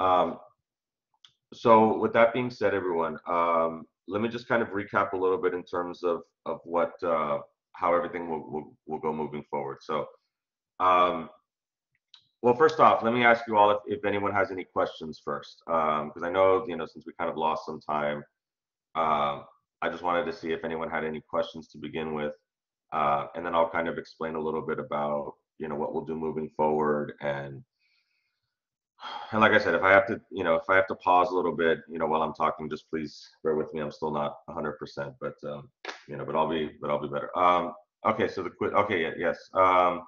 Um, so with that being said, everyone, um, let me just kind of recap a little bit in terms of of what uh, how everything will, will, will go moving forward. So, um, well, first off, let me ask you all if, if anyone has any questions first, because um, I know you know since we kind of lost some time, uh, I just wanted to see if anyone had any questions to begin with, uh, and then I'll kind of explain a little bit about you know what we'll do moving forward and and like I said, if I have to, you know, if I have to pause a little bit, you know, while I'm talking, just please bear with me. I'm still not 100%, but um, you know, but I'll be, but I'll be better. Um, okay, so the quick, okay, yeah, yes, um,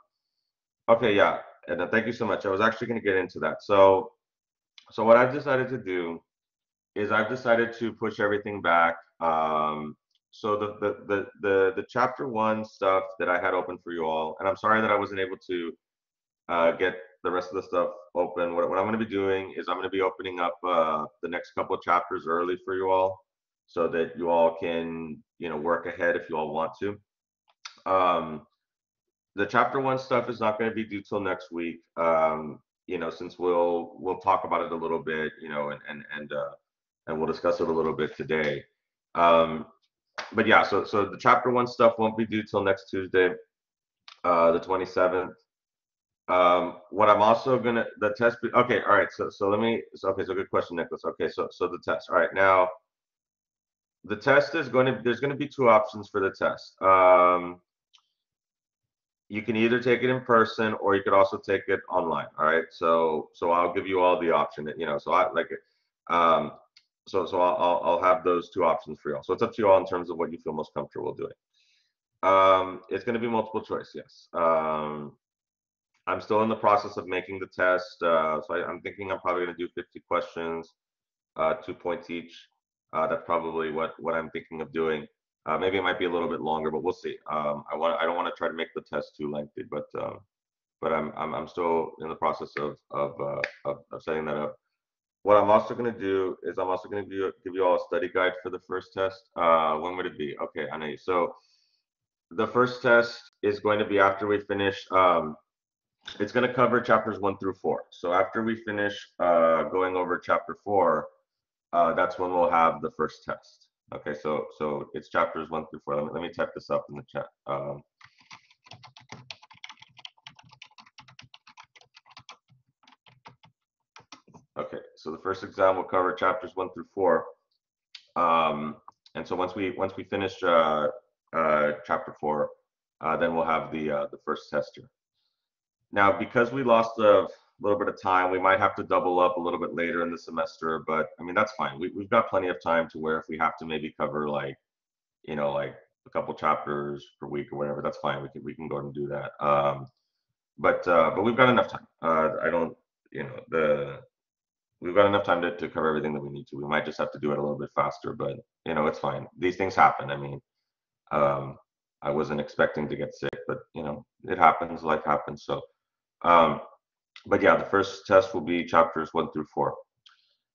okay, yeah, and thank you so much. I was actually going to get into that. So, so what I've decided to do is I've decided to push everything back. Um, so the, the the the the chapter one stuff that I had open for you all, and I'm sorry that I wasn't able to uh, get the rest of the stuff open. What, what I'm going to be doing is I'm going to be opening up uh, the next couple of chapters early for you all, so that you all can you know work ahead if you all want to. Um, the chapter one stuff is not going to be due till next week. Um, you know, since we'll we'll talk about it a little bit, you know, and and and uh, and we'll discuss it a little bit today. Um, but yeah, so so the chapter one stuff won't be due till next Tuesday, uh, the 27th. Um, what I'm also gonna the test. Okay, all right. So so let me. So, okay, so good question, Nicholas. Okay, so so the test. All right, now the test is going to. There's going to be two options for the test. Um, you can either take it in person or you could also take it online. All right. So so I'll give you all the option. That, You know. So I like it. Um, so so I'll I'll have those two options for you all. So it's up to you all in terms of what you feel most comfortable doing. Um, it's going to be multiple choice. Yes. Um, I'm still in the process of making the test. Uh, so I, am thinking I'm probably going to do 50 questions, uh, two points each. Uh, that's probably what what I'm thinking of doing. Uh, maybe it might be a little bit longer, but we'll see. Um, I want I don't want to try to make the test too lengthy, but uh, but I'm, I'm I'm still in the process of of uh, of, of setting that up. What I'm also going to do is I'm also going to give you all a study guide for the first test. when would it be? Okay, I know. So the first test is going to be after we finish um, it's going to cover chapters one through four. So after we finish uh, going over chapter four, uh, that's when we'll have the first test. Okay, so so it's chapters one through four. Let me, let me type this up in the chat. Um, okay, so the first exam will cover chapters one through four. Um, and so once we once we finish uh, uh chapter four, uh, then we'll have the uh, the first tester. Now, because we lost a little bit of time, we might have to double up a little bit later in the semester, but I mean, that's fine. We, we've got plenty of time to where if we have to maybe cover like, you know, like a couple chapters per week or whatever, that's fine. We can, we can go and do that. Um, but, uh, but we've got enough time. Uh, I don't, you know, the, we've got enough time to, to cover everything that we need to. We might just have to do it a little bit faster, but you know, it's fine. These things happen. I mean, um, I wasn't expecting to get sick, but you know, it happens, life happens. So, um, but yeah, the first test will be chapters one through four.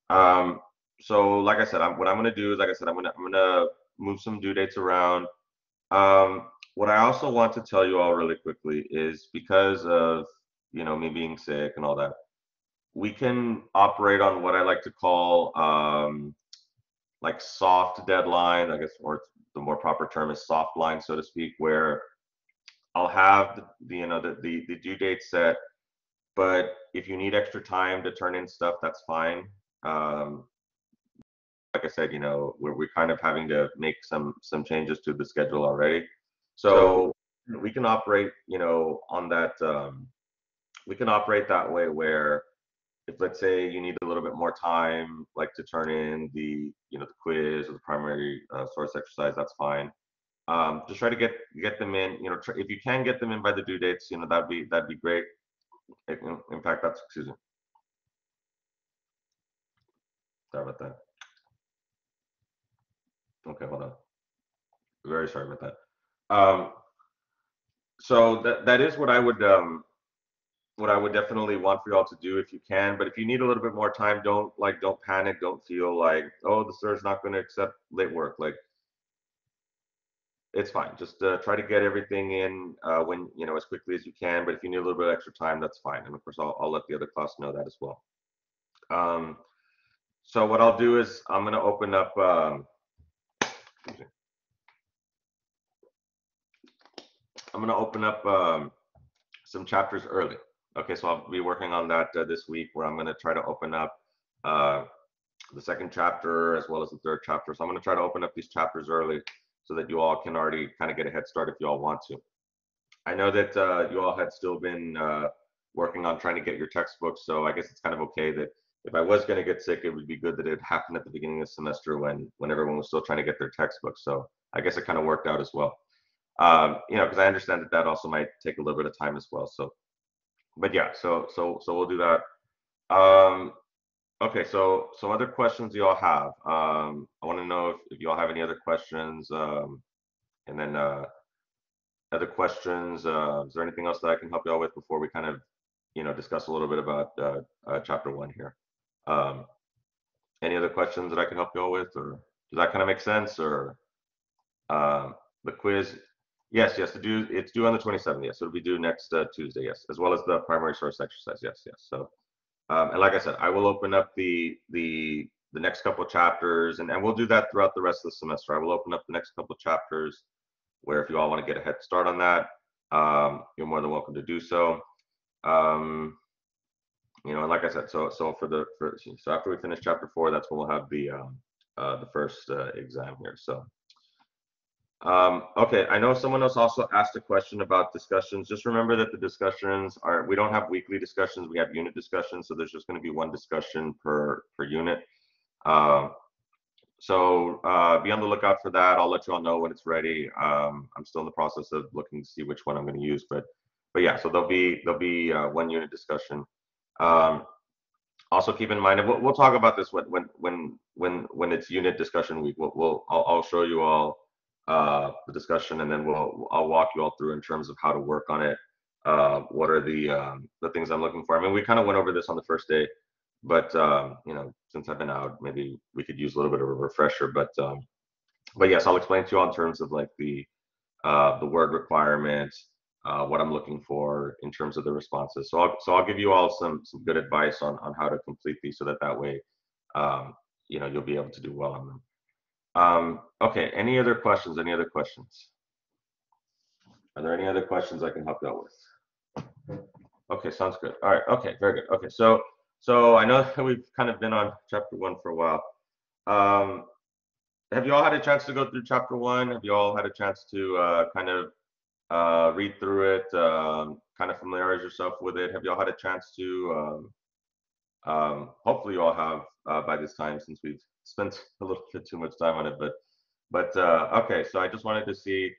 Um, so like I said, I'm, what I'm going to do is, like I said, I'm going to I'm to move some due dates around. Um, what I also want to tell you all really quickly is because of you know me being sick and all that, we can operate on what I like to call um, like soft deadline, I guess, or the more proper term is soft line, so to speak, where I'll have the, you know the, the the due date set, but if you need extra time to turn in stuff, that's fine. Um, like I said, you know, we're we're kind of having to make some some changes to the schedule already, so we can operate, you know, on that. Um, we can operate that way where if let's say you need a little bit more time, like to turn in the you know the quiz or the primary uh, source exercise, that's fine um, just try to get get them in. You know, try, if you can get them in by the due dates, you know that'd be that'd be great. In fact, that's excuse me. Sorry about that. Okay, hold on. Very sorry about that. Um, so that that is what I would um, what I would definitely want for y'all to do if you can. But if you need a little bit more time, don't like don't panic. Don't feel like oh the sir's not going to accept late work. Like it's fine. Just uh, try to get everything in uh, when you know as quickly as you can. But if you need a little bit of extra time, that's fine. And of course, I'll, I'll let the other class know that as well. Um, so what I'll do is I'm going to open up. Um, I'm going to open up um, some chapters early. Okay, so I'll be working on that uh, this week where I'm going to try to open up uh, the second chapter as well as the third chapter. So I'm going to try to open up these chapters early so that you all can already kind of get a head start if you all want to. I know that uh, you all had still been uh, working on trying to get your textbooks, so I guess it's kind of okay that if I was going to get sick, it would be good that it happened at the beginning of the semester when when everyone was still trying to get their textbooks. So I guess it kind of worked out as well. Um, you know, because I understand that that also might take a little bit of time as well. So, but yeah, so so so we'll do that. Um, Okay, so so other questions you all have. Um, I want to know if, if you all have any other questions. Um, and then uh, other questions. Uh, is there anything else that I can help you all with before we kind of, you know, discuss a little bit about uh, uh, chapter one here? Um, any other questions that I can help you all with, or does that kind of make sense? Or um, the quiz? Yes, yes. To do it's due on the 27th. Yes, it'll be due next uh, Tuesday. Yes, as well as the primary source exercise. Yes, yes. So. Um, and like I said, I will open up the the the next couple chapters, and, and we'll do that throughout the rest of the semester. I will open up the next couple chapters where if you all want to get a head start on that, um, you're more than welcome to do so. Um, you know, and like I said, so so for the for, so after we finish chapter four, that's when we'll have the um, uh, the first uh, exam here. So um, okay, I know someone else also asked a question about discussions. Just remember that the discussions are, we don't have weekly discussions, we have unit discussions, so there's just gonna be one discussion per, per unit. Um, so uh, be on the lookout for that. I'll let you all know when it's ready. Um, I'm still in the process of looking to see which one I'm gonna use, but but yeah, so there'll be there'll be uh, one unit discussion. Um, also keep in mind, we'll, we'll talk about this when when when when when it's unit discussion week. We'll, we'll I'll, I'll show you all uh, the discussion, and then we'll I'll walk you all through in terms of how to work on it. Uh, what are the um, the things I'm looking for? I mean, we kind of went over this on the first day, but um, you know, since I've been out, maybe we could use a little bit of a refresher. But um, but yes, I'll explain to you all in terms of like the uh, the word requirements, uh, what I'm looking for in terms of the responses. So I'll so I'll give you all some some good advice on on how to complete these, so that that way, um, you know, you'll be able to do well on them. Um, okay, any other questions? Any other questions? Are there any other questions I can help you out with? Okay, sounds good. All right, okay, very good. Okay, so so I know we've kind of been on chapter one for a while. Um, have you all had a chance to go through chapter one? Have you all had a chance to uh, kind of uh, read through it, um, kind of familiarize yourself with it? Have you all had a chance to? Um, um, hopefully, you all have uh, by this time, since we've spent a little bit too much time on it, but but uh, okay. So I just wanted to see,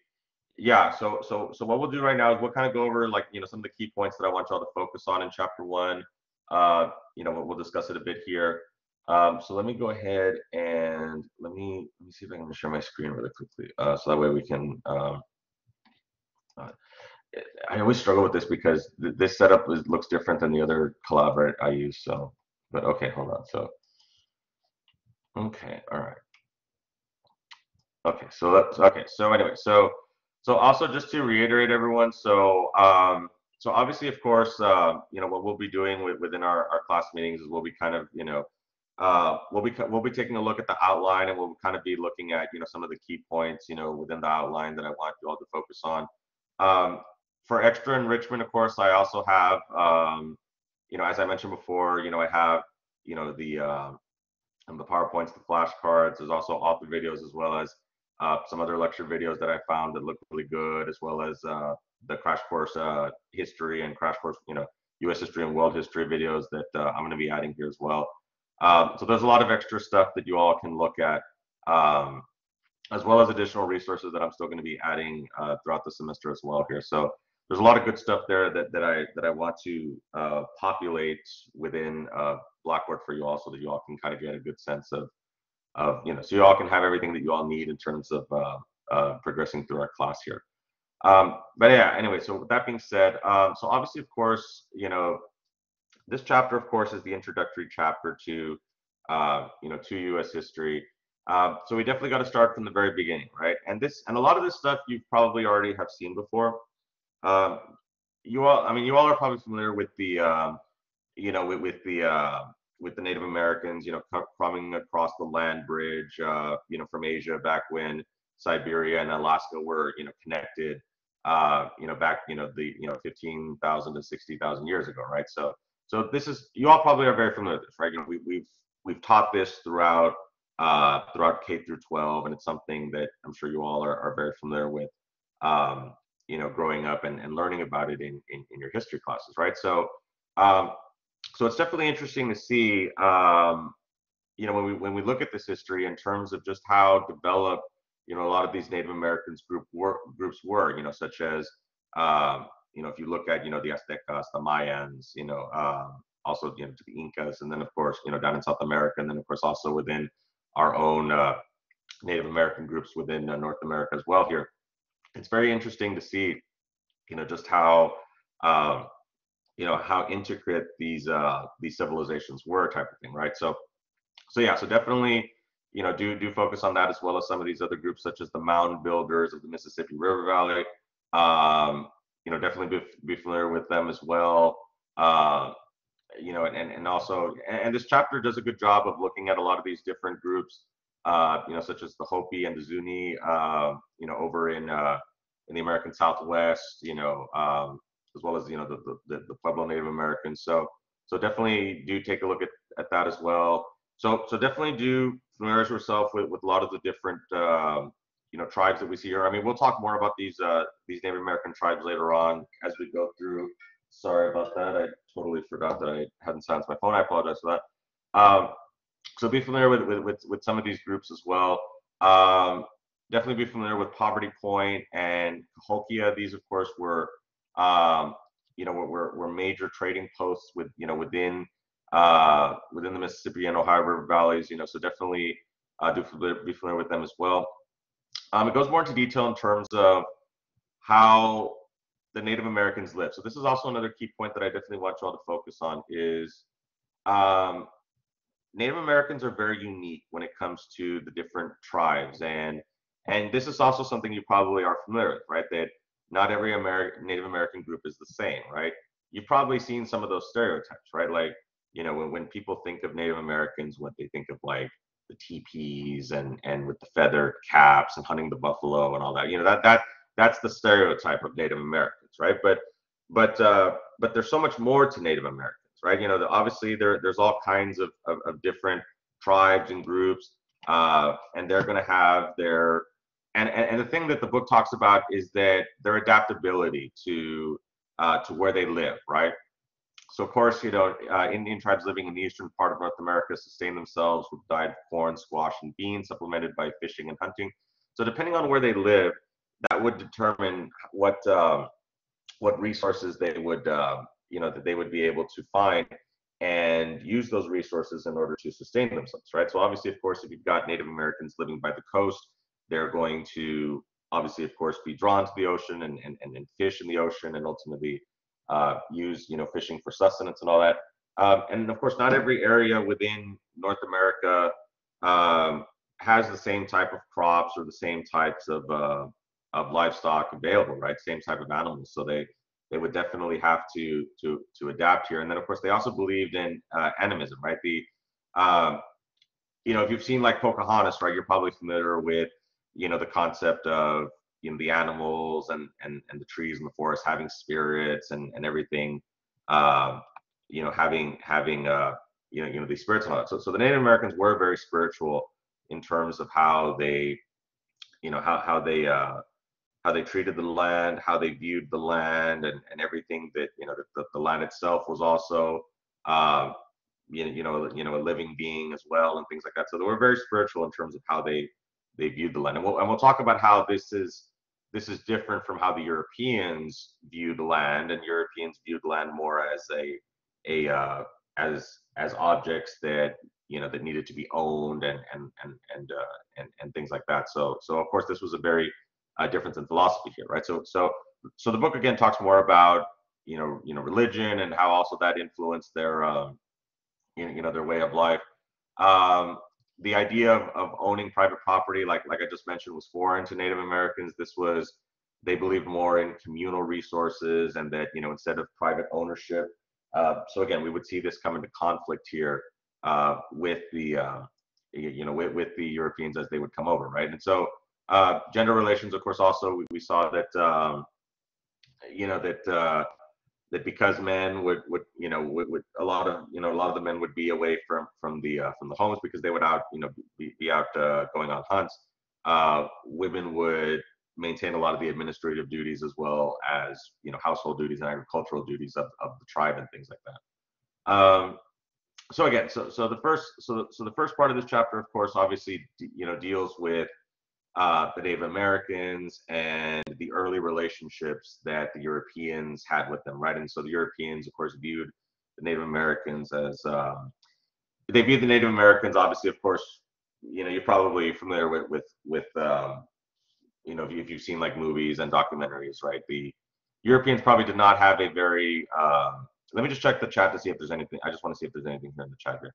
yeah. So so so what we'll do right now is we'll kind of go over like you know some of the key points that I want y'all to focus on in chapter one. Uh, you know we'll discuss it a bit here. Um, so let me go ahead and let me let me see if I can share my screen really quickly, uh, so that way we can. Um, uh, I always struggle with this because th this setup is, looks different than the other collaborate I use. So, but okay, hold on. So Okay, all right. Okay, so that's okay. So anyway, so so also just to reiterate, everyone. So um, so obviously, of course, uh, you know what we'll be doing with, within our, our class meetings is we'll be kind of you know uh, we'll be we'll be taking a look at the outline and we'll kind of be looking at you know some of the key points you know within the outline that I want you all to focus on. Um, for extra enrichment, of course, I also have um, you know as I mentioned before, you know I have you know the uh, the PowerPoints, the flashcards. There's also author videos as well as uh, some other lecture videos that I found that look really good, as well as uh, the crash course uh, history and crash course, you know, U.S. history and world history videos that uh, I'm going to be adding here as well. Um, so there's a lot of extra stuff that you all can look at, um, as well as additional resources that I'm still going to be adding uh, throughout the semester as well here. So there's a lot of good stuff there that, that I that I want to uh, populate within uh, Blackboard for you all, so that you all can kind of get a good sense of of you know, so you all can have everything that you all need in terms of uh, uh, progressing through our class here. Um, but yeah, anyway, so with that being said, um, so obviously, of course, you know, this chapter, of course, is the introductory chapter to uh, you know to U.S. history. Um, so we definitely got to start from the very beginning, right? And this and a lot of this stuff you probably already have seen before. Um, you all, I mean, you all are probably familiar with the, um, you know, with, with the uh, with the Native Americans, you know, coming across the land bridge, uh, you know, from Asia back when Siberia and Alaska were, you know, connected, uh, you know, back, you know, the, you know, 15,000 to 60,000 years ago, right? So, so this is, you all probably are very familiar with this, right? You know, we, we've, we've taught this throughout, uh, throughout K through 12, and it's something that I'm sure you all are, are very familiar with, um, you know, growing up and, and learning about it in, in, in your history classes, right? So, um, so it's definitely interesting to see, um, you know, when we when we look at this history in terms of just how developed, you know, a lot of these Native Americans group were, groups were, you know, such as, um, you know, if you look at, you know, the Aztecas, the Mayans, you know, um, also, you know, to the Incas, and then of course, you know, down in South America, and then of course also within our own uh, Native American groups within uh, North America as well. Here, it's very interesting to see, you know, just how. Um, you know how intricate these uh these civilizations were type of thing right? So so yeah so definitely you know do do focus on that as well as some of these other groups such as the mound builders of the mississippi river valley. Um you know definitely be, be familiar with them as well. Uh you know and and also and this chapter does a good job of looking at a lot of these different groups uh you know such as the hopi and the zuni uh you know over in uh in the american southwest you know um you know the, the, the Pueblo Native Americans. So so definitely do take a look at, at that as well. So so definitely do familiarize yourself with, with a lot of the different um, you know tribes that we see here. I mean, we'll talk more about these uh, these Native American tribes later on as we go through. Sorry about that. I totally forgot that I hadn't silenced my phone. I apologize for that. Um, so be familiar with, with, with with some of these groups as well. Um, definitely be familiar with Poverty Point and Cahokia. These, of course, were um, you know, we're, we're major trading posts with, you know, within uh, within the Mississippi and Ohio River valleys, you know, so definitely uh, do be familiar with them as well. Um, it goes more into detail in terms of how the Native Americans live. So this is also another key point that I definitely want you all to focus on is um, Native Americans are very unique when it comes to the different tribes, and and this is also something you probably are familiar with, right? That not every American Native American group is the same, right? You've probably seen some of those stereotypes, right? Like, you know, when, when people think of Native Americans, what they think of like the teepees and and with the feathered caps and hunting the buffalo and all that. You know, that that that's the stereotype of Native Americans, right? But but uh, but there's so much more to Native Americans, right? You know, the, obviously there there's all kinds of, of, of different tribes and groups, uh, and they're going to have their the thing that the book talks about is that their adaptability to uh, to where they live, right? So of course, you know, uh, Indian tribes living in the eastern part of North America sustain themselves with diet of corn, squash, and beans, supplemented by fishing and hunting. So depending on where they live, that would determine what um, what resources they would, uh, you know, that they would be able to find and use those resources in order to sustain themselves, right? So obviously, of course, if you've got Native Americans living by the coast, they're going to obviously, of course, be drawn to the ocean and, and, and fish in the ocean and ultimately uh, use, you know, fishing for sustenance and all that. Um, and of course, not every area within North America um, has the same type of crops or the same types of, uh, of livestock available, right? Same type of animals. So they, they would definitely have to, to, to adapt here. And then of course, they also believed in uh, animism, right? The, um, you know, if you've seen like Pocahontas, right, you're probably familiar with you know the concept of you know the animals and and and the trees and the forest having spirits and and everything um you know having having uh you know you know these spirits and all that so so the native americans were very spiritual in terms of how they you know how how they uh how they treated the land how they viewed the land and and everything that you know the, the land itself was also uh you know, you know you know a living being as well and things like that so they were very spiritual in terms of how they they viewed the land. And we'll, and we'll talk about how this is this is different from how the Europeans viewed land, and Europeans viewed land more as a a uh, as as objects that you know that needed to be owned and and and and uh, and, and things like that. So so of course this was a very uh, difference in philosophy here, right? So so so the book again talks more about you know you know religion and how also that influenced their um, you know, you know their way of life. Um, the idea of, of owning private property, like like I just mentioned, was foreign to Native Americans. This was they believed more in communal resources and that you know instead of private ownership. Uh, so again, we would see this come into conflict here uh, with the uh, you know with, with the Europeans as they would come over, right? And so uh, gender relations, of course, also we, we saw that um, you know that uh, that because men would would you know would, would, a lot of you know a lot of the men would be away from from the uh, from the homes because they would out you know be, be out uh, going on hunts. Uh, women would maintain a lot of the administrative duties as well as you know household duties and agricultural duties of, of the tribe and things like that. Um, so again, so so the first so so the first part of this chapter, of course, obviously you know deals with uh, the Native Americans and the early relationships that the Europeans had with them, right? And so the Europeans, of course, viewed the Native Americans as um, they viewed the Native Americans, obviously, of course, you know, you're probably familiar with with with um, you know, if, you, have seen like movies and documentaries, right? The Europeans probably did not have a very. Um, let me just check the chat to see if there's anything. I just want to see if there's anything here in the chat here.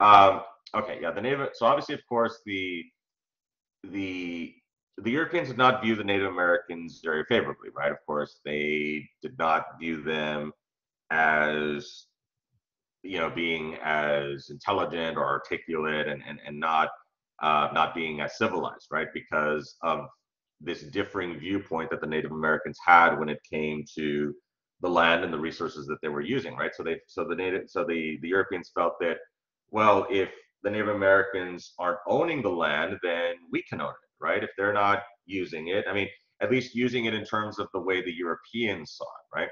Um, okay, yeah, the Native. So obviously, of course, the the the Europeans did not view the Native Americans very favorably, right? Of course, they did not view them as you know being as intelligent or articulate and and, and not uh, not being as civilized, right? Because of this differing viewpoint that the Native Americans had when it came to the land and the resources that they were using, right? So they so the native so the the Europeans felt that well, if the Native Americans aren't owning the land, then we can own it, right? If they're not using it, I mean, at least using it in terms of the way the Europeans saw it, right?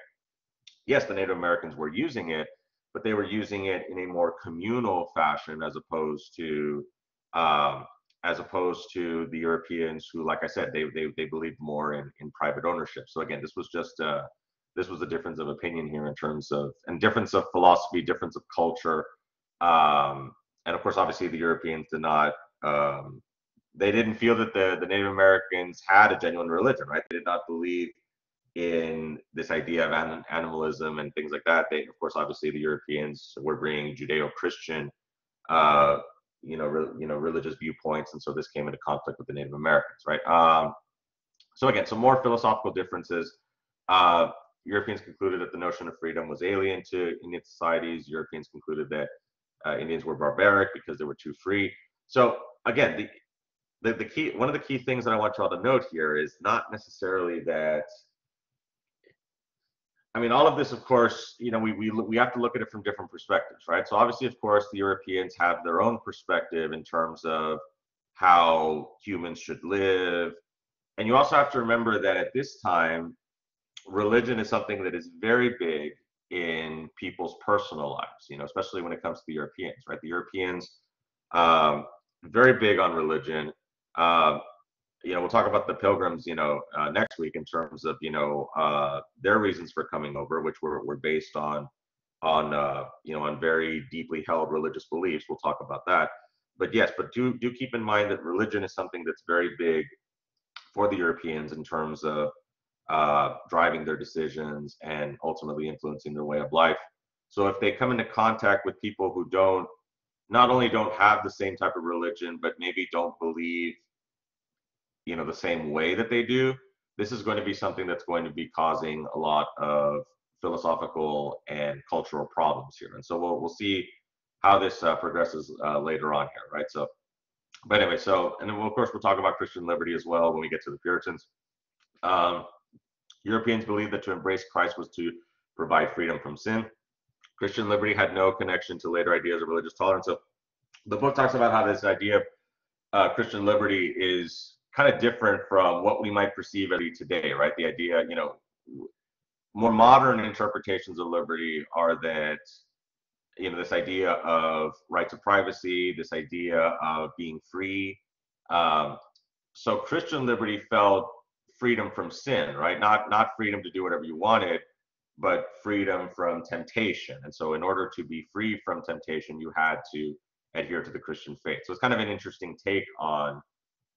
Yes, the Native Americans were using it, but they were using it in a more communal fashion as opposed to um, as opposed to the Europeans who, like I said, they they, they believed more in, in private ownership. So again, this was just uh, this was a difference of opinion here in terms of and difference of philosophy, difference of culture, um, and of course, obviously, the Europeans did not. Um, they didn't feel that the, the Native Americans had a genuine religion, right? They did not believe in this idea of an, animalism and things like that. They, of course, obviously, the Europeans were bringing Judeo-Christian, uh, you know, re, you know, religious viewpoints, and so this came into conflict with the Native Americans, right? Um, so again, some more philosophical differences. Uh, Europeans concluded that the notion of freedom was alien to Indian societies. Europeans concluded that uh, Indians were barbaric because they were too free. So again, the, the, the key one of the key things that I want y'all to note here is not necessarily that. I mean, all of this, of course, you know, we, we, we have to look at it from different perspectives, right? So obviously, of course, the Europeans have their own perspective in terms of how humans should live. And you also have to remember that at this time, religion is something that is very big in people's personal lives, you know, especially when it comes to the Europeans, right? The Europeans, um, very big on religion. Um, you know, we'll talk about the pilgrims, you know, uh, next week in terms of, you know, uh, their reasons for coming over, which were, were based on, on, uh, you know, on very deeply held religious beliefs. We'll talk about that. But yes, but do, do keep in mind that religion is something that's very big for the Europeans in terms of uh, driving their decisions and ultimately influencing their way of life. So if they come into contact with people who don't, not only don't have the same type of religion, but maybe don't believe, you know, the same way that they do, this is going to be something that's going to be causing a lot of philosophical and cultural problems here. And so we'll, we'll see how this uh, progresses uh, later on here, right? So, but anyway, so, and then we'll, of course, we'll talk about Christian liberty as well when we get to the Puritans. Um, Europeans believed that to embrace Christ was to provide freedom from sin. Christian liberty had no connection to later ideas of religious tolerance. So the book talks about how this idea of uh, Christian liberty is kind of different from what we might perceive as today, right? The idea, you know, more modern interpretations of liberty are that, you know, this idea of right to privacy, this idea of being free. Um, so Christian liberty felt freedom from sin, right? Not not freedom to do whatever you wanted, but freedom from temptation. And so, in order to be free from temptation, you had to adhere to the Christian faith. So it's kind of an interesting take on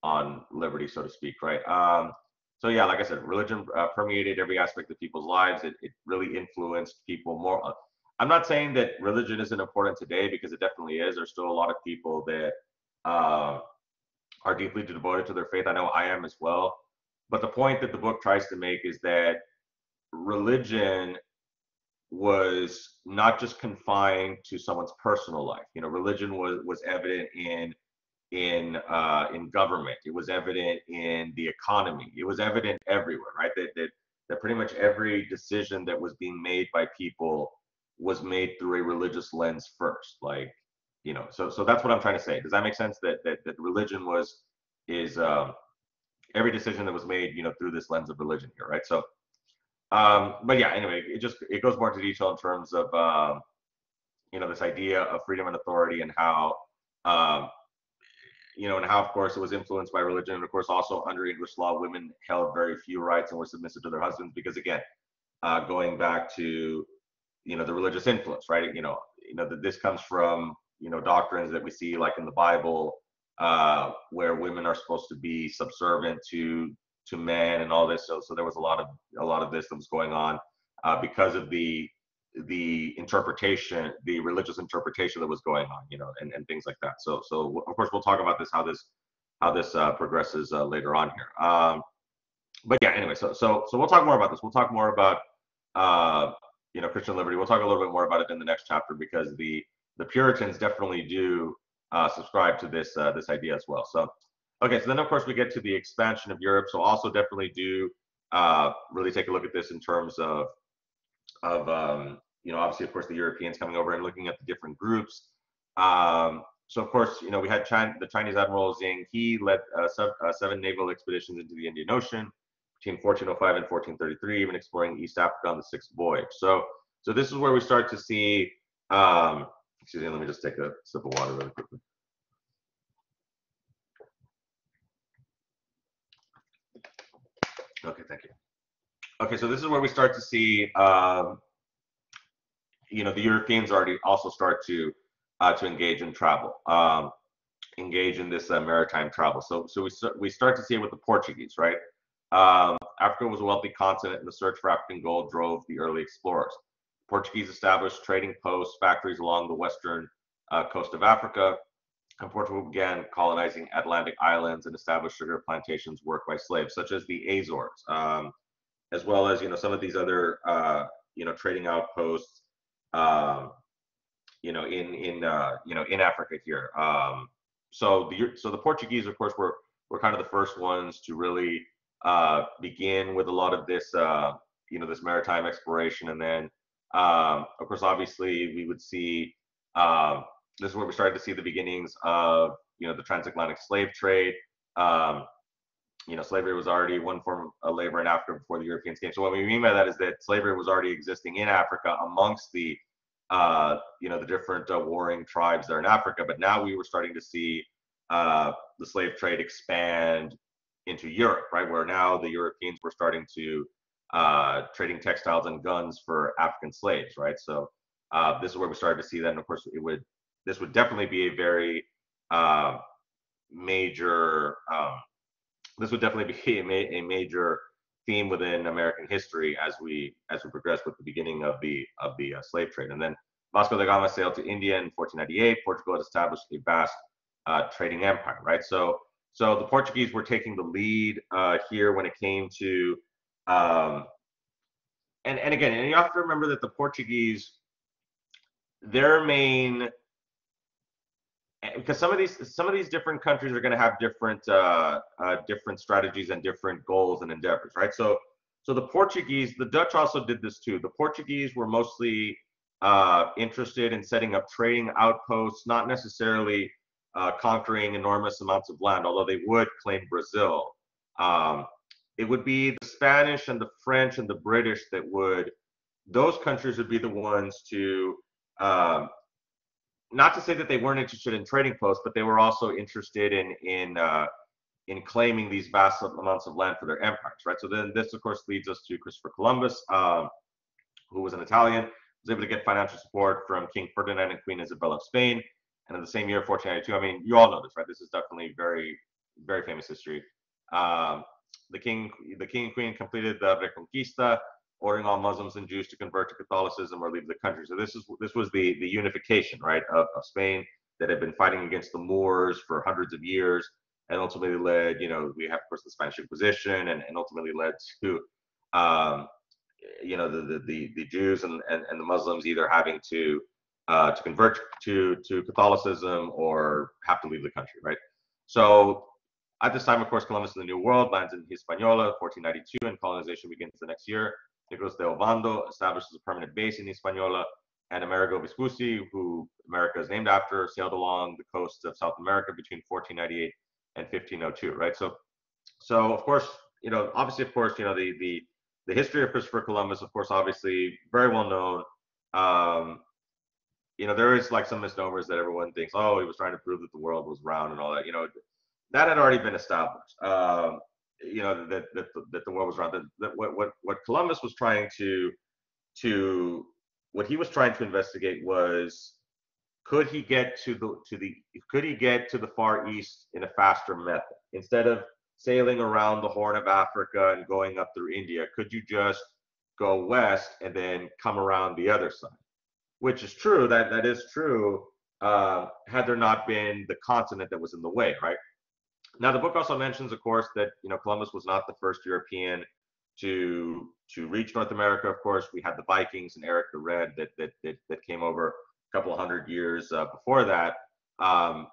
on liberty, so to speak, right? Um, so yeah, like I said, religion uh, permeated every aspect of people's lives. It, it really influenced people more. Uh, I'm not saying that religion isn't important today because it definitely is. There's still a lot of people that uh, are deeply devoted to their faith. I know I am as well. But the point that the book tries to make is that religion was not just confined to someone's personal life. You know, religion was was evident in in uh, in government. It was evident in the economy. It was evident everywhere, right? That that that pretty much every decision that was being made by people was made through a religious lens first. Like, you know, so so that's what I'm trying to say. Does that make sense? That that that religion was is um, every decision that was made, you know, through this lens of religion here, right? So, um, but yeah, anyway, it just it goes more into detail in terms of um, you know this idea of freedom and authority and how um, you know, and how, of course, it was influenced by religion. And of course, also under English law, women held very few rights and were submissive to their husbands because, again, uh, going back to, you know, the religious influence, right? You know, you know that this comes from, you know, doctrines that we see like in the Bible, uh, where women are supposed to be subservient to to men and all this. So, so there was a lot of a lot of this that was going on uh, because of the the interpretation, the religious interpretation that was going on, you know, and, and things like that. So, so of course we'll talk about this, how this, how this uh, progresses uh, later on here. Um, but yeah, anyway, so, so, so we'll talk more about this. We'll talk more about, uh, you know, Christian liberty. We'll talk a little bit more about it in the next chapter because the, the Puritans definitely do uh, subscribe to this, uh, this idea as well. So, okay, so then of course we get to the expansion of Europe. So also definitely do uh, really take a look at this in terms of of um, you know obviously of course the Europeans coming over and looking at the different groups. Um, so of course you know we had China, the Chinese admiral Zheng He led uh, uh, seven naval expeditions into the Indian Ocean between 1405 and 1433, even exploring East Africa on the sixth voyage. So so this is where we start to see. Um, excuse me, let me just take a sip of water really quickly. Okay, thank you. Okay, so this is where we start to see, um, you know, the Europeans already also start to uh, to engage in travel, um, engage in this uh, maritime travel. So, so we we start to see it with the Portuguese, right? Um, Africa was a wealthy continent, and the search for African gold drove the early explorers. Portuguese established trading posts, factories along the western uh, coast of Africa, and Portugal began colonizing Atlantic islands and established sugar plantations worked by slaves, such as the Azores. Um, as well as you know some of these other uh, you know trading outposts, um, you know in in uh, you know in Africa here. Um, so the so the Portuguese, of course, were were kind of the first ones to really uh, begin with a lot of this uh, you know this maritime exploration, and then um, of course, obviously, we would see uh, this is where we started to see the beginnings of you know the transatlantic slave trade. Um, you know, slavery was already one form of labor in Africa before the Europeans came. So what we mean by that is that slavery was already existing in Africa amongst the, uh, you know, the different uh, warring tribes there in Africa. But now we were starting to see uh, the slave trade expand into Europe, right? Where now the Europeans were starting to uh, trading textiles and guns for African slaves, right? So uh, this is where we started to see that. And of course, it would this would definitely be a very uh, major um, this would definitely be a, ma- a major theme within American history as we as we progress with the beginning of the of the uh, slave trade. And then Vasco da Gama sailed to India in 1498. Portugal had established a vast uh, trading empire, right? So so the Portuguese were taking the lead uh, here when it came to um, and and again, and you have to remember that the Portuguese their main because some of these some of these different countries are going to have different uh, uh, different strategies and different goals and endeavors, right? So so the Portuguese, the Dutch also did this too. The Portuguese were mostly uh, interested in setting up trading outposts, not necessarily uh, conquering enormous amounts of land, although they would claim Brazil. Um, it would be the Spanish and the French and the British that would; those countries would be the ones to um, not to say that they weren't interested in trading posts, but they were also interested in in uh, in claiming these vast amounts of land for their empires, right? So then this, of course, leads us to Christopher Columbus, um, who was an Italian, was able to get financial support from King Ferdinand and Queen Isabella of Spain. And in the same year, 1492, I mean, you all know this, right? This is definitely very, very famous history. Um, the king, the king and queen completed the Reconquista, ordering all Muslims and Jews to convert to Catholicism or leave the country. So this is this was the the unification, right, of, of Spain that had been fighting against the Moors for hundreds of years, and ultimately led, you know, we have of course the Spanish Inquisition, and, and ultimately led to, um, you know the the the Jews and, and, and the Muslims either having to uh, to convert to to Catholicism or have to leave the country, right? So at this time, of course, Columbus in the New World lands in Hispaniola, 1492, and colonization begins the next year. Nicolas de Ovando establishes a permanent base in Hispaniola, and Amerigo Vespucci, who America is named after, sailed along the coast of South America between 1498 and 1502, right? So, so of course, you know, obviously, of course, you know, the the the history of Christopher Columbus, of course, obviously very well known. Um, you know, there is like some misnomers that everyone thinks, oh, he was trying to prove that the world was round and all that. You know, that had already been established. Um, you know, that that that the world was round. That, that what what what Columbus was trying to to what he was trying to investigate was could he get to the to the could he get to the far east in a faster method instead of sailing around the horn of africa and going up through india could you just go west and then come around the other side which is true that that is true uh, had there not been the continent that was in the way right now the book also mentions of course that you know columbus was not the first european to to reach North America. Of course, we had the Vikings and Eric the Red that that that, that came over a couple hundred years uh, before that. Um,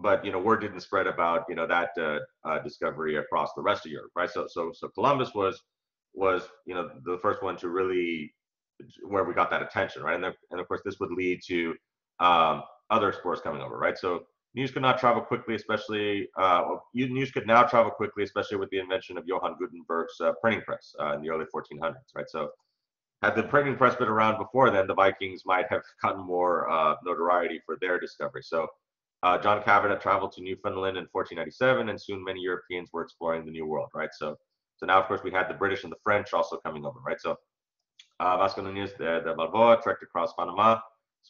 but you know, word didn't spread about you know that uh, uh, discovery across the rest of Europe, right? So so so Columbus was was you know the first one to really where we got that attention, right? And, and of course, this would lead to um, other explorers coming over, right? So news could not travel quickly, especially uh, news could now travel quickly, especially with the invention of Johann Gutenberg's uh, printing press uh, in the early 1400s, right? So, had the printing press been around before then, the Vikings might have gotten more uh, notoriety for their discovery. So, uh, John had traveled to Newfoundland in 1497, and soon many Europeans were exploring the New World, right? So, so now of course we had the British and the French also coming over, right? So, uh, Vasco Nunez de, de Balboa trekked across Panama,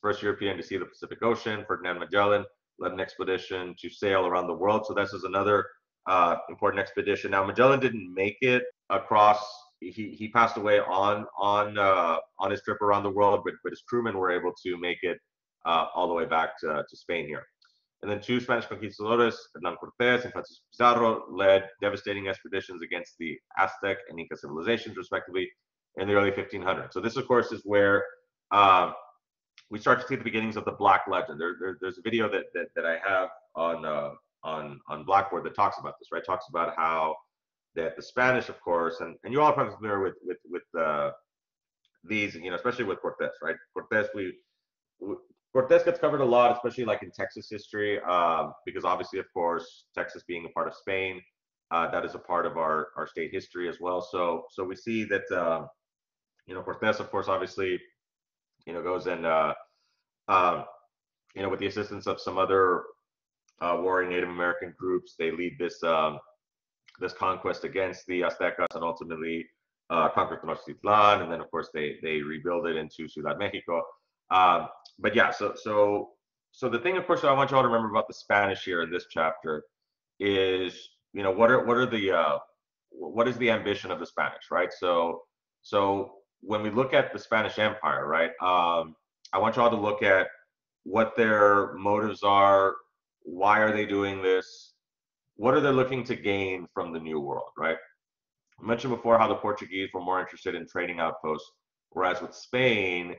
first European to see the Pacific Ocean. Ferdinand Magellan led an expedition to sail around the world. So this is another uh, important expedition. Now Magellan didn't make it across. He, he passed away on on uh, on his trip around the world, but but his crewmen were able to make it uh, all the way back to, to Spain here. And then two Spanish conquistadores, Hernan Cortés and Francisco Pizarro, led devastating expeditions against the Aztec and Inca civilizations, respectively, in the early 1500s. So this, of course, is where um, we start to see the beginnings of the Black Legend. There, there there's a video that, that, that I have on uh, on on Blackboard that talks about this, right? Talks about how that the Spanish, of course, and, and you all are probably familiar with with with uh, these, you know, especially with Cortés, right? Cortés, we, we Cortés gets covered a lot, especially like in Texas history, um, because obviously, of course, Texas being a part of Spain, uh, that is a part of our our state history as well. So so we see that uh, you know Cortés, of course, obviously you know, goes and, uh, um, you know, with the assistance of some other uh, warring Native American groups, they lead this um, this conquest against the Aztecas and ultimately uh, conquer Tenochtitlan, and then of course they they rebuild it into Ciudad Mexico. Um, but yeah, so so so the thing, of course, I want you all to remember about the Spanish here in this chapter is, you know, what are what are the uh, what is the ambition of the Spanish, right? So so when we look at the Spanish Empire, right, um, I want y'all to look at what their motives are. Why are they doing this? What are they looking to gain from the New World, right? I mentioned before how the Portuguese were more interested in trading outposts, whereas with Spain,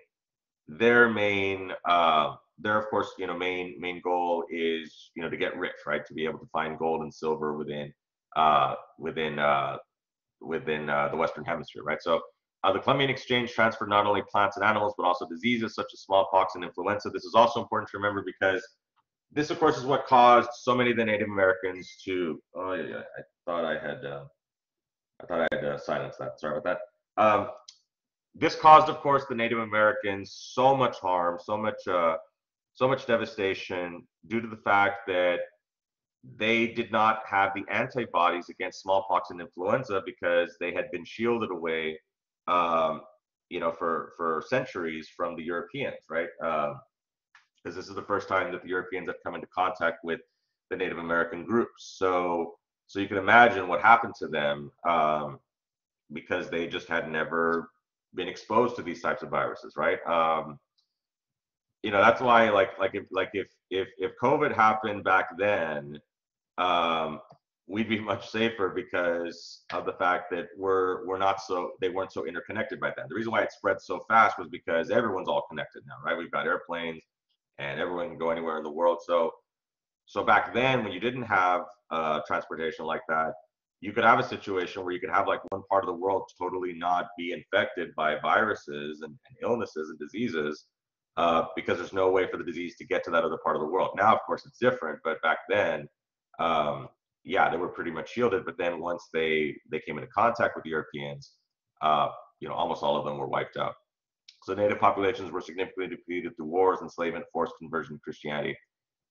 their main, uh, their of course, you know, main main goal is you know to get rich, right? To be able to find gold and silver within uh, within uh, within uh, the Western Hemisphere, right? So uh, the Columbian Exchange transferred not only plants and animals, but also diseases such as smallpox and influenza. This is also important to remember because this, of course, is what caused so many of the Native Americans to. Oh yeah, I thought I had. Uh, I thought I had uh, silenced that. Sorry about that. Um, this caused, of course, the Native Americans so much harm, so much, uh, so much devastation due to the fact that they did not have the antibodies against smallpox and influenza because they had been shielded away um, you know, for for centuries from the Europeans, right? Because um, this is the first time that the Europeans have come into contact with the Native American groups. So so you can imagine what happened to them um, because they just had never been exposed to these types of viruses, right? Um, you know, that's why like like if like if if if COVID happened back then, um, we'd be much safer because of the fact that we're we're not so they weren't so interconnected by then. The reason why it spread so fast was because everyone's all connected now, right? We've got airplanes and everyone can go anywhere in the world. So so back then when you didn't have uh, transportation like that, you could have a situation where you could have like one part of the world totally not be infected by viruses and, and illnesses and diseases uh, because there's no way for the disease to get to that other part of the world. Now, of course, it's different, but back then, um, yeah, they were pretty much shielded. But then once they they came into contact with Europeans, uh, you know, almost all of them were wiped out. So native populations were significantly depleted through wars, enslavement, forced conversion to Christianity,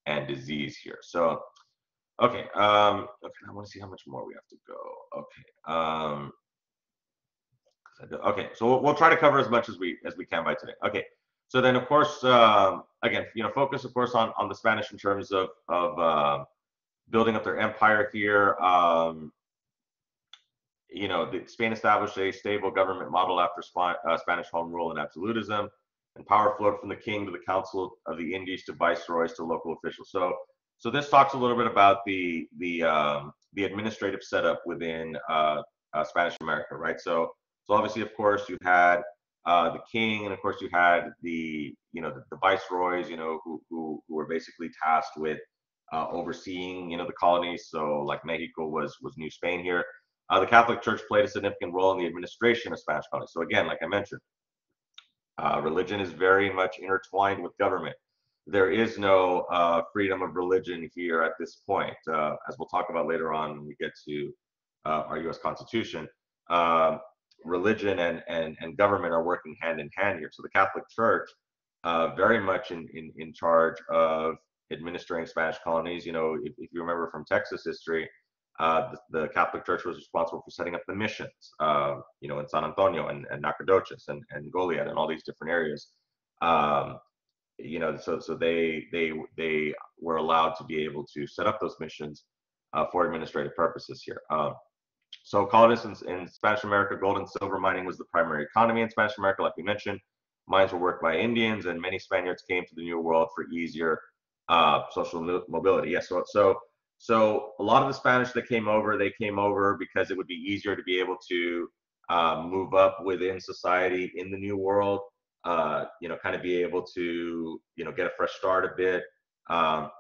and disease here. So, okay, um, okay, I want to see how much more we have to go. Okay, um, okay, so we'll, try to cover as much as we as we can by today. Okay, so then of course, um, again, you know, focus of course on on the Spanish in terms of of uh, building up their empire here. Um, you know, the, Spain established a stable government model after uh, Spanish home rule and absolutism, and power flowed from the king to the Council of the Indies to viceroys to local officials. So, so this talks a little bit about the the um, the administrative setup within uh, uh, Spanish America, right? So, so obviously, of course, you had uh, the king, and of course, you had the you know the, the viceroys, you know, who, who who were basically tasked with uh, overseeing, you know, the colonies. So like Mexico was was New Spain here. Uh, the Catholic Church played a significant role in the administration of Spanish colonies. So again, like I mentioned, uh, religion is very much intertwined with government. There is no uh, freedom of religion here at this point, uh, as we'll talk about later on when we get to uh, our U.S. Constitution. Um, religion and, and, and government are working hand in hand here. So the Catholic Church, very much in, in, in charge of administering Spanish colonies. You know, if, if you remember from Texas history, uh, the, the, Catholic Church was responsible for setting up the missions, uh, you know, in San Antonio and, and Nacogdoches and, and Goliad and all these different areas. Um, you know, so so they they they were allowed to be able to set up those missions uh, for administrative purposes here. Um, so colonists in, in, Spanish America, gold and silver mining was the primary economy in Spanish America, like we mentioned. Mines were worked by Indians, and many Spaniards came to the New World for easier uh, social mobility. Yes, yeah, so so so a lot of the Spanish that came over, they came over because it would be easier to be able to uh, move up within society in the New World. Uh, you know, kind of be able to you know get a fresh start a bit, um,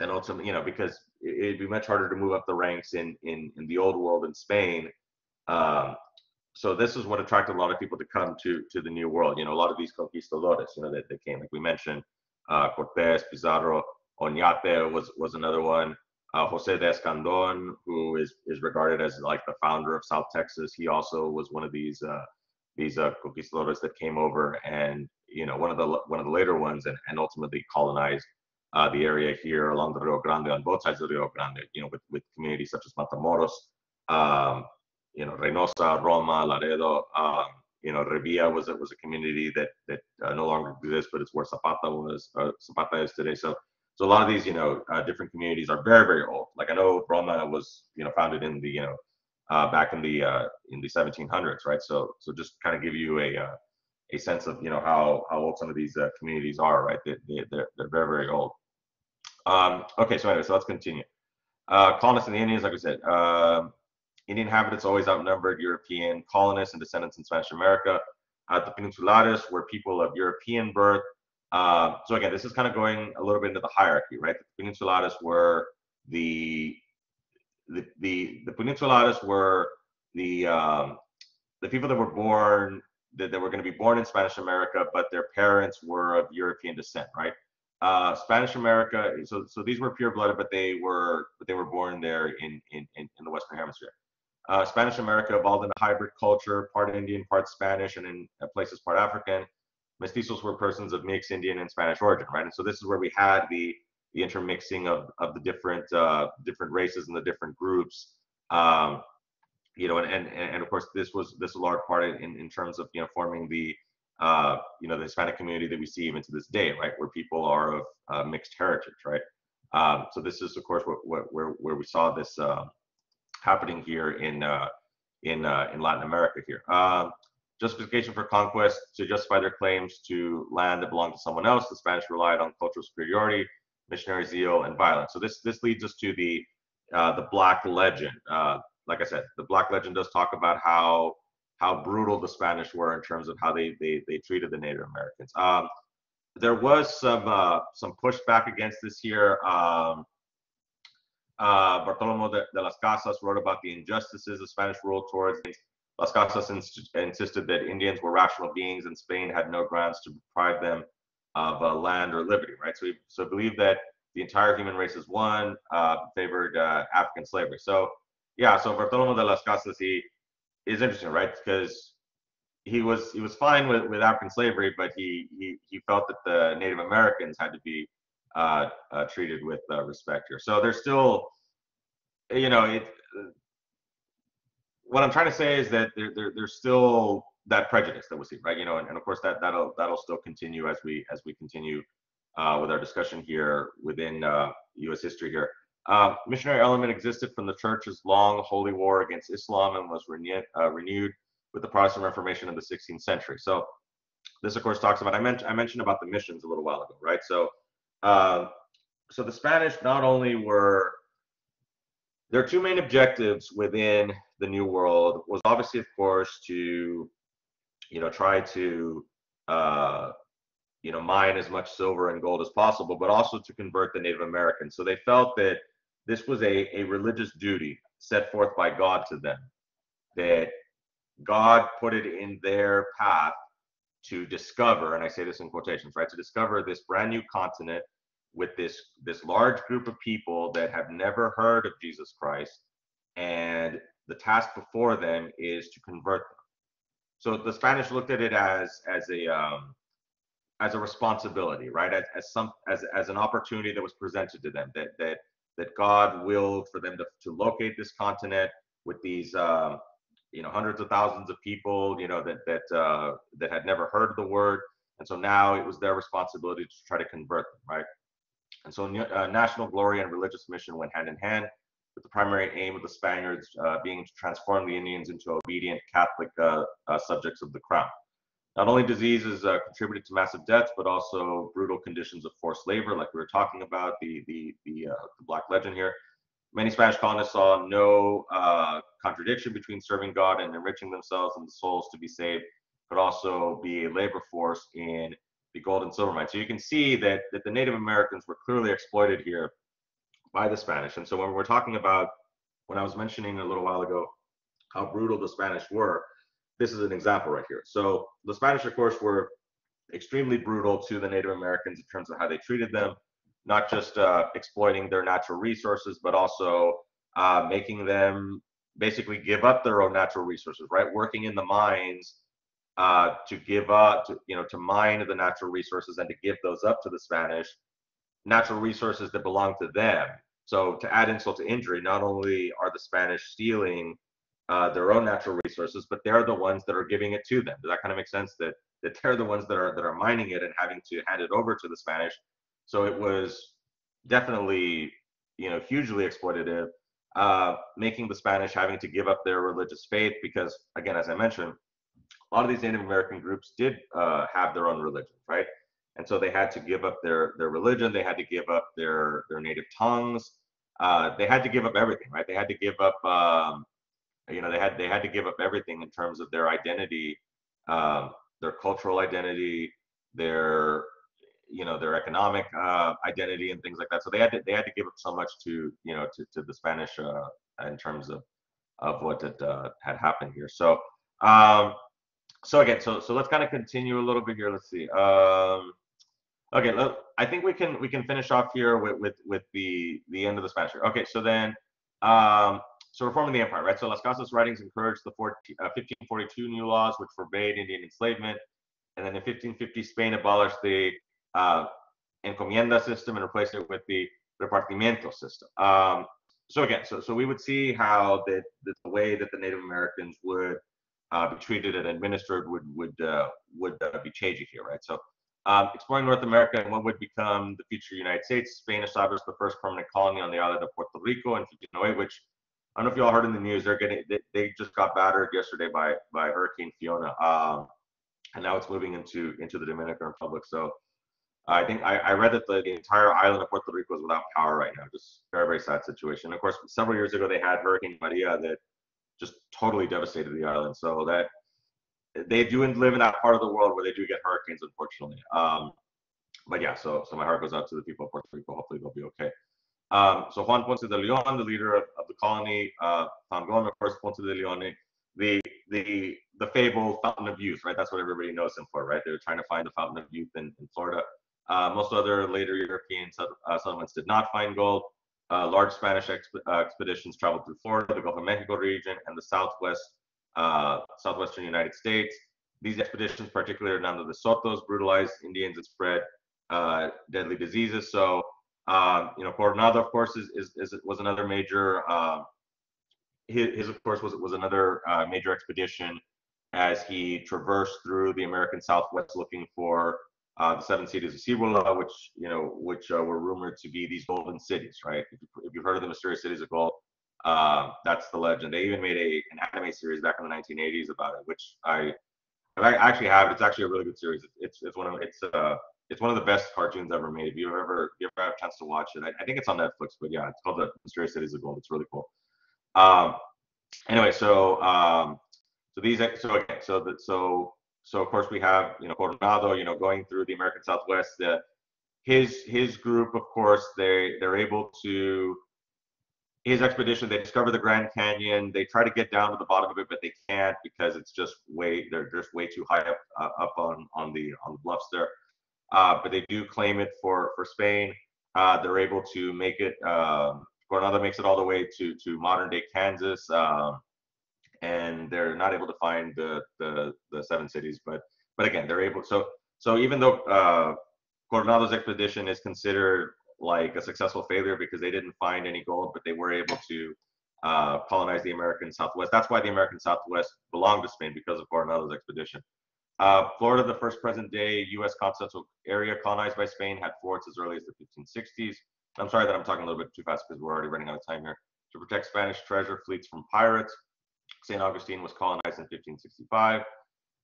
and ultimately, you know, because it'd be much harder to move up the ranks in in, in the old world in Spain. Um, so this is what attracted a lot of people to come to to the New World. You know, a lot of these conquistadores, you know, that, that came, like we mentioned, uh, Cortés, Pizarro, Oñate was was another one. Uh, Jose de Escandon, who is is regarded as like the founder of South Texas, he also was one of these uh, these uh, conquistadores that came over and you know one of the one of the later ones and, and ultimately colonized uh, the area here along the Rio Grande on both sides of the Rio Grande. You know, with with communities such as Matamoros, um, you know, Reynosa, Roma, Laredo. Um, you know, Revilla was a, was a community that that uh, no longer exists, but it's where Zapata was uh, Zapata is today. So so a lot of these you know uh, different communities are very very old. Like I know Roma was you know founded in the you know uh, back in the uh, in the 1700s, right? So so just kind of give you a uh, a sense of you know how how old some of these communities are, right? They, they they're they're very very old. Um, okay, so anyway, so let's continue. colonists and the Indians, like we said. Um, Indian inhabitants always outnumbered European colonists and descendants in Spanish America. Uh, the Peninsulares were people of European birth. Uh, so again, this is kind of going a little bit into the hierarchy, right? The Peninsulares were the the the, the Peninsulares were the um, the people that were born that, that were going to be born in Spanish America, but their parents were of European descent, right? Uh, Spanish America. So so these were pure blooded, but they were but they were born there in in in, in the Western Hemisphere. Uh, Spanish America evolved in a hybrid culture, part Indian, part Spanish, and in places part African. Mestizos were persons of mixed Indian and Spanish origin, right? And so this is where we had the the intermixing of, of the different uh, different races and the different groups. Um, you know, and, and and of course this was this a large part in, in terms of you know forming the uh, you know the Hispanic community that we see even to this day, right, where people are of uh, mixed heritage, right. Um, so this is of course what, what where where we saw this uh, happening here in uh, in uh, in Latin America here. Um, justification for conquest to justify their claims to land that belonged to someone else. The Spanish relied on cultural superiority, missionary zeal, and violence. So this this leads us to the uh, the Black Legend. Uh, like I said, the Black Legend does talk about how how brutal the Spanish were in terms of how they they, they treated the Native Americans. Um, there was some uh, some pushback against this here. Um, uh, Bartolomé de, de, las Casas wrote about the injustices of Spanish rule towards Las Casas ins insisted that Indians were rational beings and Spain had no grounds to deprive them of uh, land or liberty, right? So, we, so believe that the entire human race is one, uh, favored uh, African slavery. So, yeah, so Bartolomé de las Casas, he is interesting, right? Because he was he was fine with, with African slavery, but he, he he felt that the Native Americans had to be uh, uh, treated with uh, respect here. So there's still, you know, it. What I'm trying to say is that there, there there's still that prejudice that we see, right? You know, and, and of course that that'll that'll still continue as we as we continue uh, with our discussion here within U.S. Uh, history here. Uh, missionary element existed from the church's long holy war against Islam and was renewed, renewed with the Protestant Reformation of the 16th century. So this, of course, talks about I mentioned I mentioned about the missions a little while ago, right? So uh, so the Spanish not only were their two main objectives within the New World was obviously, of course, to you know try to uh, you know mine as much silver and gold as possible, but also to convert the Native Americans. So they felt that this was a, a religious duty set forth by God to them, that God put it in their path to discover, and I say this in quotations, right, to discover this brand new continent with this this large group of people that have never heard of Jesus Christ, and the task before them is to convert them. So the Spanish looked at it as as a um, as a responsibility, right? As, as some as as an opportunity that was presented to them that that that God willed for them to, to locate this continent with these um, you know hundreds of thousands of people you know that that uh, that had never heard the word. And so now it was their responsibility to try to convert them right? And so uh, national glory and religious mission went hand in hand with the primary aim of the spaniards uh, being to transform the indians into obedient catholic uh, uh, subjects of the crown. Not only diseases uh, contributed to massive deaths but also brutal conditions of forced labor like we were talking about the the the, the black legend here Many Spanish colonists saw no uh, contradiction between serving God and enriching themselves and the souls to be saved, could also be a labor force in the gold and silver mines. So you can see that, that the Native Americans were clearly exploited here by the Spanish. And so when we're talking about, when I was mentioning a little while ago how brutal the Spanish were, this is an example right here. So the Spanish, of course, were extremely brutal to the Native Americans in terms of how they treated them not just uh, exploiting their natural resources, but also uh, making them basically give up their own natural resources, right? Working in the mines uh, to give up, to, you know, to mine the natural resources and to give those up to the Spanish, natural resources that belong to them. So to add insult to injury, not only are the Spanish stealing uh, their own natural resources, but they're the ones that are giving it to them. Does that kind of make sense? That that they're the ones that are that are mining it and having to hand it over to the Spanish so it was definitely, you know, hugely exploitative, uh, making the Spanish having to give up their religious faith because, again, as I mentioned, a lot of these Native American groups did uh, have their own religion, right? And so they had to give up their their religion. They had to give up their their native tongues. Uh, they had to give up everything, right? They had to give up, um, you know, they had they had to give up everything in terms of their identity, um, their cultural identity, their you know their economic uh, identity and things like that. So they had to they had to give up so much to you know to, to the Spanish uh, in terms of of what had uh, had happened here. So um, so again, so so let's kind of continue a little bit here. Let's see. Um, okay, look, I think we can we can finish off here with with with the the end of the Spanish. Okay, so then. Um, so reforming the empire, right? So Las Casas writings encouraged the 14, 1542 uh, new laws, which forbade Indian enslavement. And then in 1550, Spain abolished the uh, encomienda system and replace it with the repartimiento system. Um, so again, so so we would see how the, the way that the Native Americans would uh, be treated and administered would would uh, would uh, be changing here, right? So um, exploring North America and what would become the future United States, Spain established the first permanent colony on the island of Puerto Rico in 1508, which I don't know if you all heard in the news. They're getting they, they just got battered yesterday by by Hurricane Fiona, um, and now it's moving into into the Dominican Republic. So I think I, I read that the, the, entire island of Puerto Rico is without power right now. Just very, very sad situation. Of course, several years ago they had Hurricane Maria that just totally devastated the island. So that they do live in that part of the world where they do get hurricanes, unfortunately. Um, but yeah, so so my heart goes out to the people of Puerto Rico. Hopefully they'll be okay. Um, so Juan Ponce de Leon, the leader of, of the colony, uh, of course, Ponce de Leon, the the the fabled fountain of youth, right? That's what everybody knows him for, right? They were trying to find the fountain of youth in, in Florida. Uh, most other later European uh, settlements did not find gold. Uh, large Spanish exp uh, expeditions traveled through Florida, the Gulf of Mexico region, and the southwest southwestern United States. These expeditions, particularly under de Soto's, brutalized Indians and spread deadly diseases. So, you know, Coronado, of course, is, is, is was another major. Um, his, his, of course, was was another uh, major expedition as he traversed through the American Southwest looking for uh, the seven cities of Cibola, which you know, which uh, were rumored to be these golden cities, right? If, you, you've heard of the mysterious cities of gold, uh, that's the legend. They even made a an anime series back in the 1980s about it, which I I actually have. It's actually a really good series. It's it's one of it's uh it's one of the best cartoons ever made. If you ever if you ever have a chance to watch it, I, I think it's on Netflix. But yeah, it's called the Mysterious Cities of Gold. It's really cool. Um, anyway, so um, so these so okay, so that so so of course we have you know Coronado, you know, going through the American Southwest. The, his his group, of course, they they're able to his expedition. They discover the Grand Canyon. They try to get down to the bottom of it, but they can't because it's just way they're just way too high up uh, up on on the on the bluffs there. Uh, but they do claim it for for Spain. Uh, they're able to make it. Um, Coronado makes it all the way to to modern day Kansas. Um, and they're not able to find the the, the seven cities. But but again, they're able. So so even though uh, Coronado's expedition is considered like a successful failure because they didn't find any gold, but they were able to uh, colonize the American Southwest. That's why the American Southwest belonged to Spain because of Coronado's expedition. Uh, Florida, the first present-day U.S. continental area colonized by Spain, had forts as early as the 1560s. I'm sorry that I'm talking a little bit too fast because we're already running out of time here. To protect Spanish treasure fleets from pirates, St. Augustine was colonized in 1565.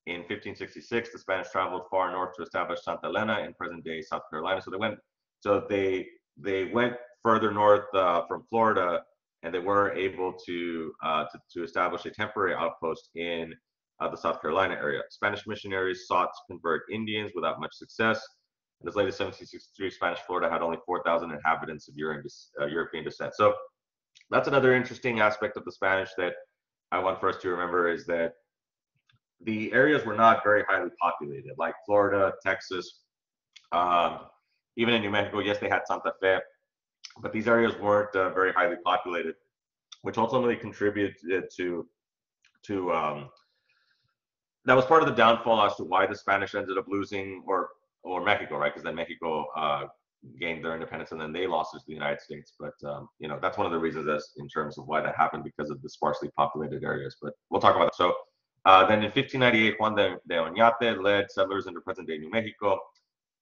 In 1566, the Spanish traveled far north to establish Santa Elena in present-day South Carolina. So they went, so they they went further north uh, from Florida, and they were able to, uh, to, to establish a temporary outpost in uh, the South Carolina area. Spanish missionaries sought to convert Indians without much success. In as late as 1763, Spanish Florida had only 4,000 inhabitants of uh, European descent. So that's another interesting aspect of the Spanish that I want for us to remember is that the areas were not very highly populated, like Florida, Texas, um, even in New Mexico. Yes, they had Santa Fe, but these areas weren't uh, very highly populated, which ultimately contributed to to um, that was part of the downfall as to why the Spanish ended up losing, or or Mexico, right? Because then Mexico uh, gained their independence and then they lost it to the United States. But um, you know that's one of the reasons as in terms of why that happened because of the sparsely populated areas. But we'll talk about that. So uh, then in 1598, Juan de, de Oñate led settlers into present-day New Mexico.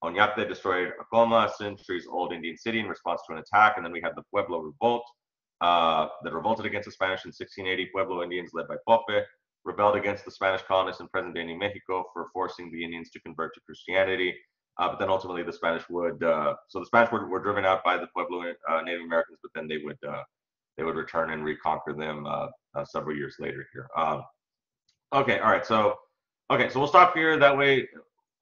Oñate destroyed Acoma, centuries old Indian city, in response to an attack. And then we had the Pueblo Revolt uh, that revolted against the Spanish in 1680. Pueblo Indians, led by Pope, rebelled against the Spanish colonists in present-day New Mexico for forcing the Indians to convert to Christianity. Uh, but then ultimately the Spanish would, uh, so the Spanish were, were driven out by the Pueblo uh, Native Americans, but then they would uh, they would return and reconquer them uh, several years later here. Um, okay, all right, so okay, so we'll stop here. That way,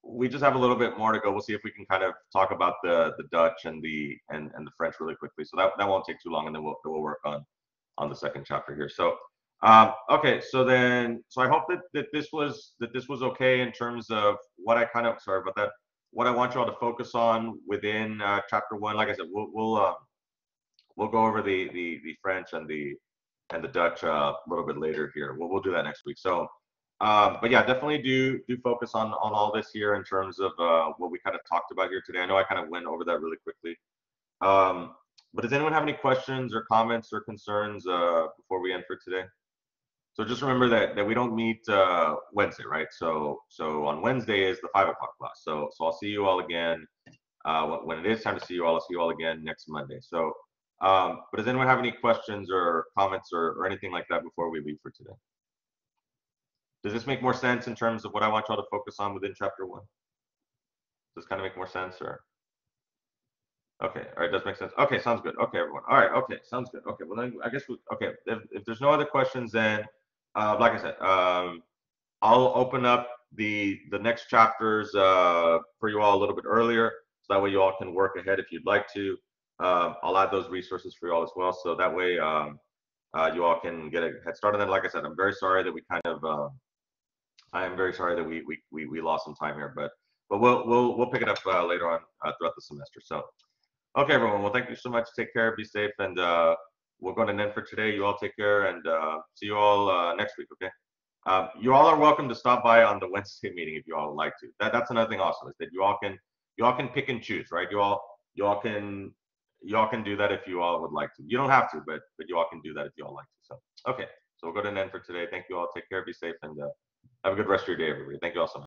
we just have a little bit more to go. We'll see if we can kind of talk about the the Dutch and the and and the French really quickly. So that that won't take too long, and then we'll we'll work on on the second chapter here. So. Um, okay, so then, so I hope that, that this was that this was okay in terms of what I kind of sorry about that what I want you all to focus on within uh, chapter one, like I said, we'll we'll uh, we'll go over the, the the French and the and the Dutch uh, a little bit later here. We'll we'll do that next week. So, um, but yeah, definitely do do focus on on all this here in terms of uh, what we kind of talked about here today. I know I kind of went over that really quickly. Um, but does anyone have any questions or comments or concerns uh, before we end for today? So just remember that that we don't meet uh, Wednesday, right? So so on Wednesday is the five o'clock class. So so I'll see you all again uh, when it is time to see you all. I'll see you all again next Monday. So, um, but does anyone have any questions or comments or, or anything like that before we leave for today? Does this make more sense in terms of what I want y'all to focus on within chapter one? Does this kind of make more sense or? Okay, all right, does make sense. Okay, sounds good. Okay, everyone. All right, okay, sounds good. Okay, well then I guess we, okay, if, if there's no other questions, then, uh, like I said, um, I'll open up the, the next chapters, uh, for you all a little bit earlier. So that way you all can work ahead if you'd like to. Um, I'll add those resources for you all as well. So that way, um, uh, you all can get a head start. And then, like I said, I'm very sorry that we kind of, uh, I am very sorry that we, we, we, we lost some time here, but, but we'll, we'll, we'll pick it up, uh, later on, uh, throughout the semester. So, Okay, everyone. Well, thank you so much. Take care. Be safe. And uh, we're going to end for today. You all take care and uh, see you all uh, next week. Okay. Um, you all are welcome to stop by on the Wednesday meeting if you all like to. That, that's another thing also is that you all can you all can pick and choose, right? You all you all can you all can do that if you all would like to. You don't have to, but but you all can do that if you all like to. So okay. So we'll go to an end for today. Thank you all. Take care. Be safe and uh, have a good rest of your day, everybody. Thank you all so much.